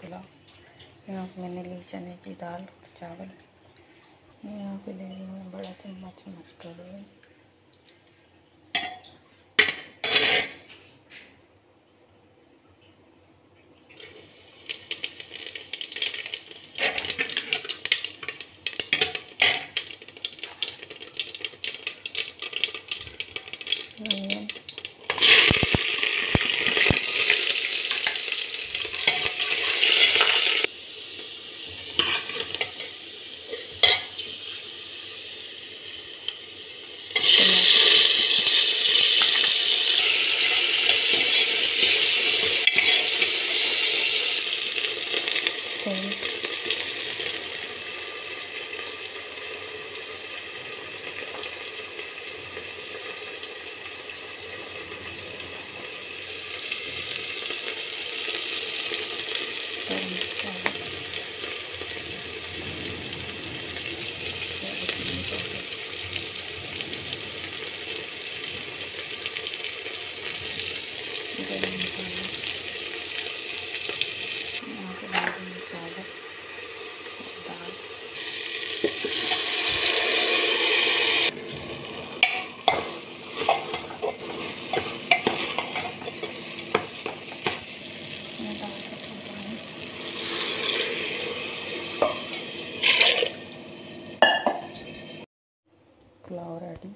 पिलाओ यहाँ पर मैंने ली चने की दाल, चावल। मैं यहाँ पे ले रही हूँ बड़ा चम्मच मस्टर्ड ऑयल। हाँ, Yeah. 对。flower adding